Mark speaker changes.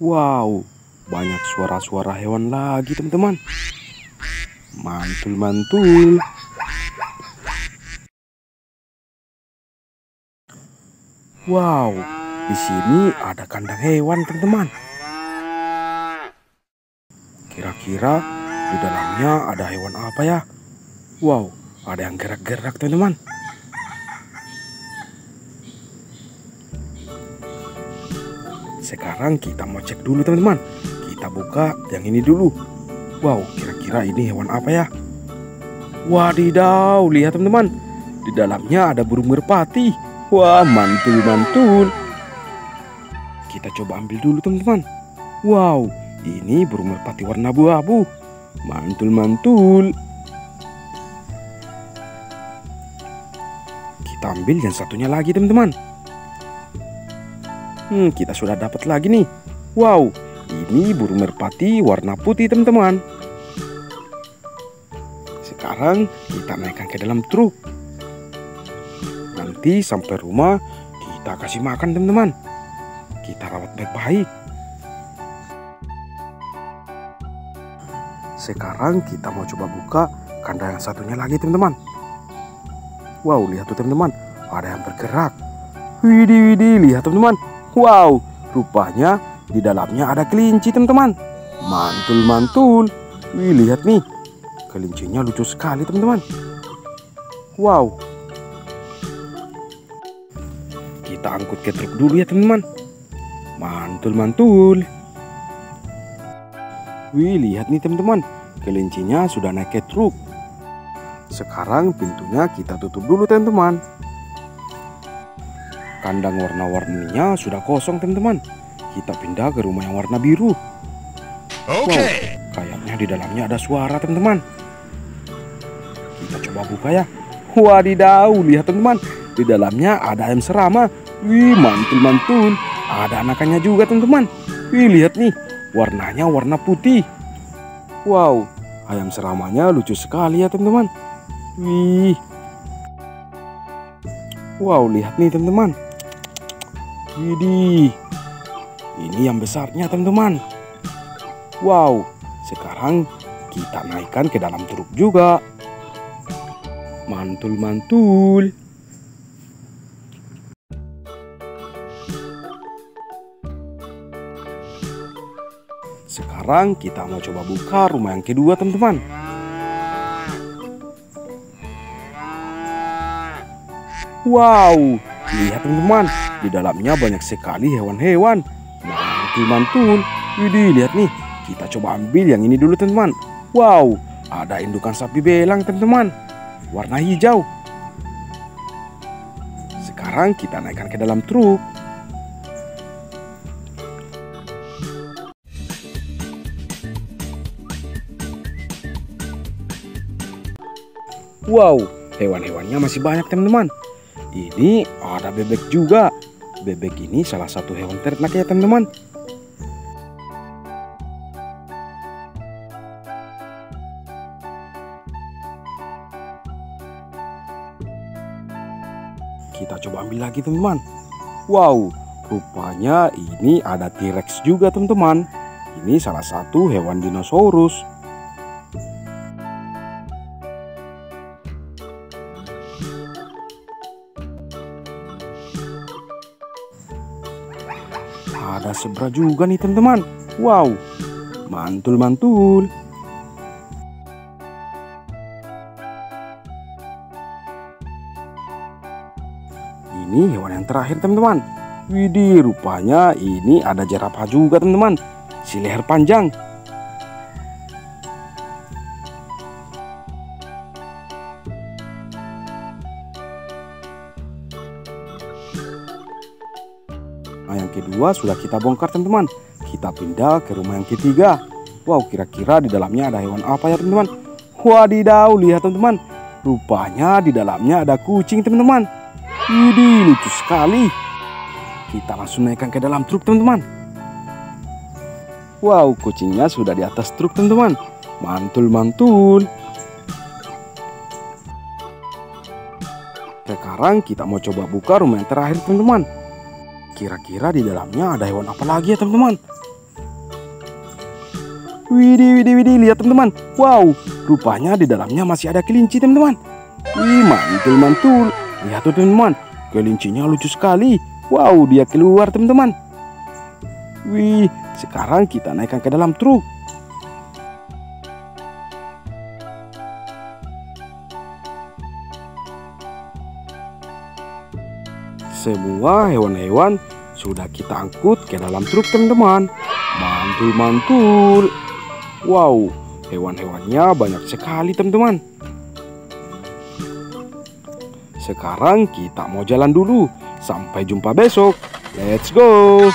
Speaker 1: Wow, banyak suara-suara hewan lagi teman-teman. Mantul-mantul. Wow, di sini ada kandang hewan teman-teman. Kira-kira di dalamnya ada hewan apa ya? Wow, ada yang gerak-gerak teman-teman. Sekarang kita mau cek dulu teman-teman. Kita buka yang ini dulu. Wow, kira-kira ini hewan apa ya? Wadidaw, lihat teman-teman. Di dalamnya ada burung merpati. Wah, mantul-mantul. Kita coba ambil dulu teman-teman. Wow, ini burung merpati warna abu-abu. Mantul-mantul. Kita ambil yang satunya lagi teman-teman. Hmm, kita sudah dapat lagi nih. Wow, ini burung merpati warna putih teman-teman. Sekarang kita naikkan ke dalam truk. Nanti sampai rumah kita kasih makan teman-teman. Kita rawat baik-baik. Sekarang kita mau coba buka kandang yang satunya lagi teman-teman. Wow, lihat tuh teman-teman, ada yang bergerak. Widih, widih, lihat teman-teman. Wow, rupanya di dalamnya ada kelinci teman-teman. Mantul-mantul. Wih, lihat nih. Kelincinya lucu sekali teman-teman. Wow. Kita angkut ke truk dulu ya teman-teman. Mantul-mantul. Wih, lihat nih teman-teman. Kelincinya sudah naik ke truk. Sekarang pintunya kita tutup dulu teman-teman. Kandang warna-warninya sudah kosong teman-teman. Kita pindah ke rumah yang warna biru. Oke. Wow, kayaknya di dalamnya ada suara teman-teman. Kita coba buka ya. Wadidaw, lihat teman-teman. Di dalamnya ada ayam serama. Wih, mantul-mantul. Ada anakannya juga teman-teman. Wih, lihat nih. Warnanya warna putih. Wow, ayam seramanya lucu sekali ya teman-teman. Wih. Wow, lihat nih teman-teman. Widih. Ini yang besarnya teman-teman. Wow, sekarang kita naikkan ke dalam truk juga. Mantul-mantul. Sekarang kita mau coba buka rumah yang kedua teman-teman. Wow, lihat teman-teman, di dalamnya banyak sekali hewan-hewan. Mantul-mantul. Widih, lihat nih. Kita coba ambil yang ini dulu teman-teman. Wow, ada indukan sapi belang teman-teman. Warna hijau. Sekarang kita naikkan ke dalam truk. Wow, hewan-hewannya masih banyak teman-teman. Ini ada bebek juga. Bebek ini salah satu hewan ternak ya teman-teman. Kita coba ambil lagi teman-teman. Wow, rupanya ini ada T-Rex juga teman-teman. Ini salah satu hewan dinosaurus. Ada zebra juga nih teman-teman. Wow, mantul-mantul. Ini hewan yang terakhir teman-teman. Widih, rupanya ini ada jerapah juga teman-teman. Si leher panjang. Kedua sudah kita bongkar teman-teman. Kita pindah ke rumah yang ketiga. Wow, kira-kira di dalamnya ada hewan apa ya teman-teman? Wadidaw, lihat teman-teman. Rupanya di dalamnya ada kucing teman-teman. Ini lucu sekali. Kita langsung naikkan ke dalam truk teman-teman. Wow, kucingnya sudah di atas truk teman-teman. Mantul-mantul. Sekarang kita mau coba buka rumah yang terakhir teman-teman. Kira-kira di dalamnya ada hewan apa lagi ya teman-teman? Widih, widih, widih, lihat teman-teman. Wow, rupanya di dalamnya masih ada kelinci teman-teman. Wih, mantul, mantul. Lihat tuh teman-teman, kelincinya lucu sekali. Wow, dia keluar teman-teman. Wih, sekarang kita naikkan ke dalam truk. Semua hewan-hewan sudah kita angkut ke dalam truk teman-teman. Mantul-mantul. Wow, hewan-hewannya banyak sekali teman-teman. Sekarang kita mau jalan dulu. Sampai jumpa besok. Let's go.